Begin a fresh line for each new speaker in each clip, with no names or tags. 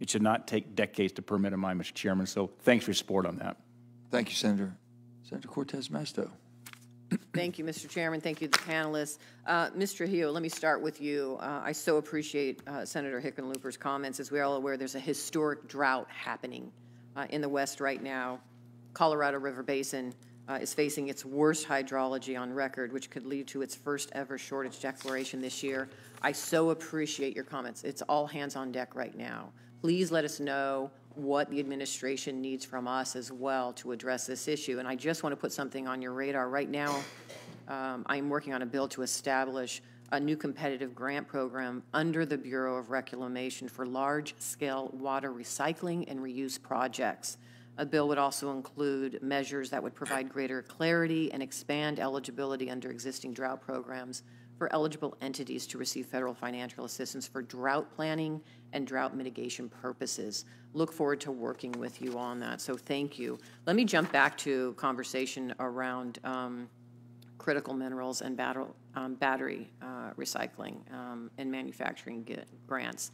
It should not take decades to permit a mine, Mr. Chairman. So thanks for your support on that.
Thank you, Senator. Senator Cortez Masto.
Thank you, Mr. Chairman. Thank you, the panelists. Uh, Mr. Trujillo, let me start with you. Uh, I so appreciate uh, Senator Hickenlooper's comments. As we're all aware, there's a historic drought happening uh, in the West right now. Colorado River Basin uh, is facing its worst hydrology on record, which could lead to its first ever shortage declaration this year. I so appreciate your comments. It's all hands on deck right now. Please let us know what the administration needs from us as well to address this issue. And I just want to put something on your radar. Right now, um, I'm working on a bill to establish a new competitive grant program under the Bureau of Reclamation for large-scale water recycling and reuse projects. A bill would also include measures that would provide greater clarity and expand eligibility under existing drought programs for eligible entities to receive federal financial assistance for drought planning and drought mitigation purposes. Look forward to working with you on that. So thank you. Let me jump back to conversation around um, critical minerals and battle, um, battery uh, recycling um, and manufacturing grants.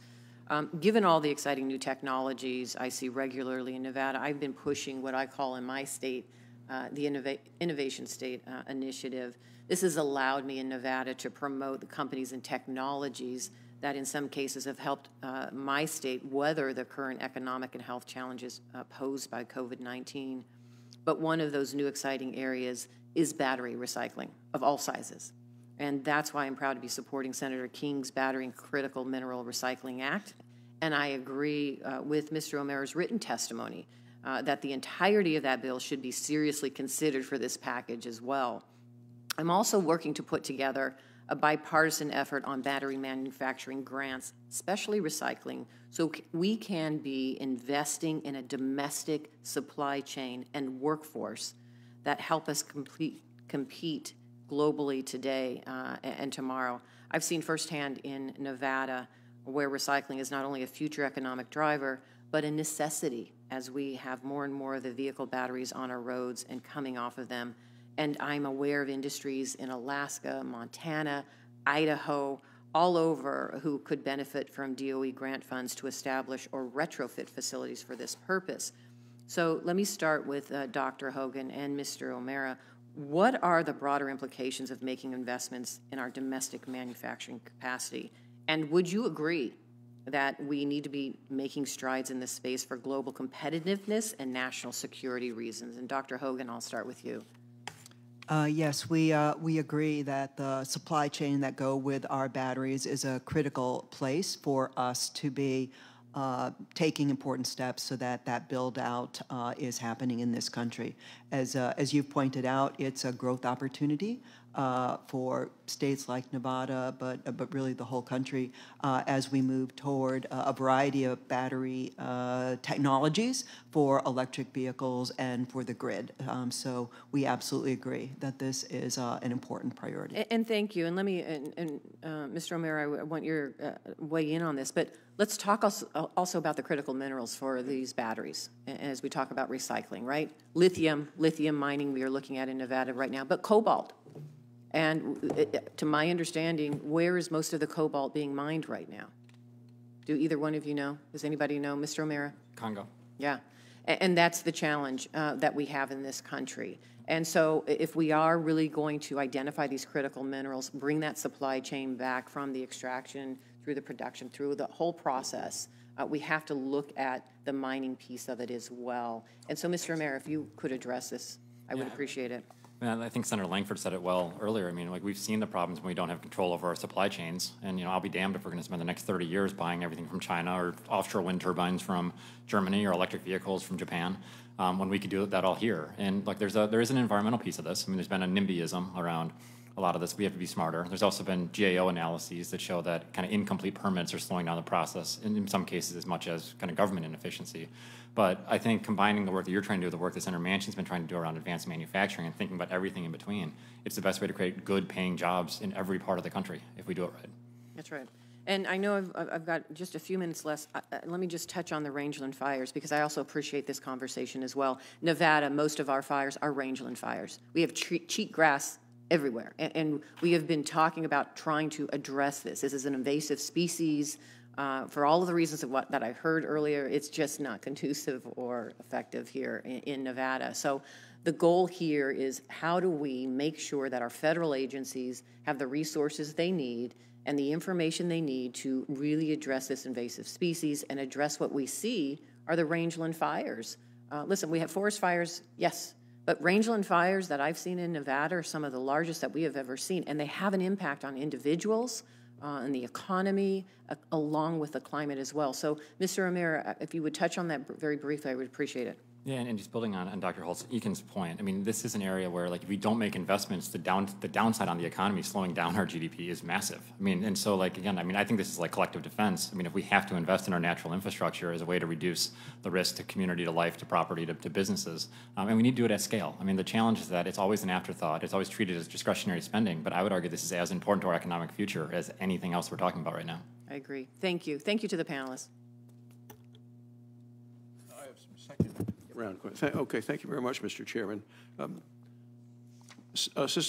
Um, given all the exciting new technologies I see regularly in Nevada, I've been pushing what I call in my state uh, the Innova Innovation State uh, Initiative. This has allowed me in Nevada to promote the companies and technologies that in some cases have helped uh, my state weather the current economic and health challenges uh, posed by COVID-19. But one of those new exciting areas is battery recycling of all sizes. And that's why I'm proud to be supporting Senator King's Battery and Critical Mineral Recycling Act. And I agree uh, with Mr. O'Mara's written testimony uh, that the entirety of that bill should be seriously considered for this package as well. I'm also working to put together a bipartisan effort on battery manufacturing grants, especially recycling, so we can be investing in a domestic supply chain and workforce that help us complete, compete globally today uh, and tomorrow. I've seen firsthand in Nevada where recycling is not only a future economic driver, but a necessity as we have more and more of the vehicle batteries on our roads and coming off of them. And I'm aware of industries in Alaska, Montana, Idaho, all over who could benefit from DOE grant funds to establish or retrofit facilities for this purpose. So let me start with uh, Dr. Hogan and Mr. O'Mara. What are the broader implications of making investments in our domestic manufacturing capacity? And would you agree that we need to be making strides in this space for global competitiveness and national security reasons? And Dr. Hogan, I'll start with you.
Uh, yes, we uh, we agree that the supply chain that go with our batteries is a critical place for us to be uh, taking important steps so that that build out uh, is happening in this country. As, uh, as you've pointed out, it's a growth opportunity uh, for states like Nevada, but, uh, but really the whole country, uh, as we move toward uh, a variety of battery uh, technologies for electric vehicles and for the grid. Um, so we absolutely agree that this is uh, an important priority.
And, and, thank you. And let me, and, and Mr. O'Mara, I want your weigh in on this, but let's talk also, also about the critical minerals for these batteries as we talk about recycling, right? Lithium, lithium mining we are looking at in Nevada right now, but cobalt and to my understanding, where is most of the cobalt being mined right now? Do either one of you know? Does anybody know, Mr. O'Mara?
Congo.
Yeah. And that's the challenge uh, that we have in this country. And so, if we are really going to identify these critical minerals, bring that supply chain back from the extraction through the production, through the whole process, uh, we have to look at the mining piece of it as well. And so, Mr. O'Mara, if you could address this, I would appreciate it.
I think Senator Lankford said it well earlier. I mean, like we've seen the problems when we don't have control over our supply chains, and you know, I'll be damned if we're going to spend the next 30 years buying everything from China or offshore wind turbines from Germany or electric vehicles from Japan, um, when we could do that all here. And like, there's a there is an environmental piece of this. I mean, there's been a NIMBYism around a lot of this. We have to be smarter. There's also been GAO analyses that show that kind of incomplete permits are slowing down the process, and in some cases as much as kind of government inefficiency. But I think combining the work that you're trying to do with the work that Senator Manchin's been trying to do around advanced manufacturing and thinking about everything in between, it's the best way to create good paying jobs in every part of the country if we do it right.
That's right. And I know I've, I've got just a few minutes left. Uh let me just touch on the rangeland fires because I also appreciate this conversation as well. Nevada, most of our fires are rangeland fires. We have cheat grass everywhere. And, and, we have been talking about trying to address this. This is an invasive species. uh, for all of the reasons of what, that I heard earlier, it's just not conducive or effective here in, in Nevada. So the goal here is how do we make sure that our federal agencies have the resources they need and the information they need to really address this invasive species and address what we see are the rangeland fires. Uh, listen, we have forest fires, yes, but rangeland fires that I've seen in Nevada are some of the largest that we have ever seen, and they have an impact on individuals, uh, and the economy, uh, along with the climate as well. So, Mr. Uh, if you would touch on that very briefly, I would appreciate it.
Yeah, and, and just building on, on Dr. Holtz Eakin's point, I mean, this is an area where, like, if we don't make investments, the down the downside on the economy, slowing down our GDP, is massive. I mean, and so, like, again, I mean, I think this is like collective defense. I mean, if we have to invest in our natural infrastructure as a way to reduce the risk to community, to life, to property, to, to businesses, um, and we need to do it at scale. I mean, the challenge is that it's always an afterthought. It's always treated as discretionary spending. But I would argue this is as important to our economic future as anything else we're talking about right now.
I agree. Thank you. Thank you to the panelists.
I have some second round. Okay, thank you very much, Mr. Chairman. Um, Assistant